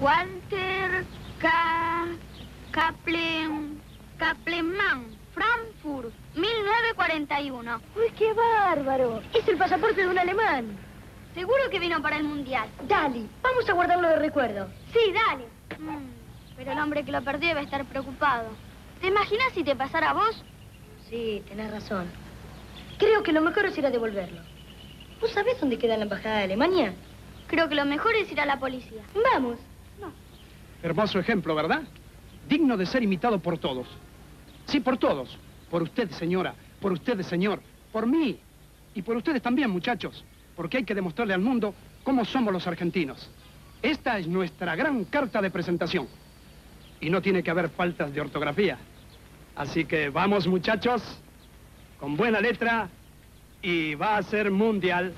Walter K. Kaplan... Kapleman, Frankfurt, 1941. ¡Uy, qué bárbaro! Es el pasaporte de un alemán. Seguro que vino para el Mundial. Dale, vamos a guardarlo de recuerdo. Sí, dale. Mm, pero el hombre que lo perdió debe estar preocupado. ¿Te imaginas si te pasara a vos? Sí, tenés razón. Creo que lo mejor es ir a devolverlo. ¿Vos sabés dónde queda la embajada de Alemania? Creo que lo mejor es ir a la policía. Vamos. Hermoso ejemplo, ¿verdad? Digno de ser imitado por todos. Sí, por todos. Por usted, señora. Por ustedes, señor. Por mí. Y por ustedes también, muchachos. Porque hay que demostrarle al mundo cómo somos los argentinos. Esta es nuestra gran carta de presentación. Y no tiene que haber faltas de ortografía. Así que vamos, muchachos, con buena letra, y va a ser mundial.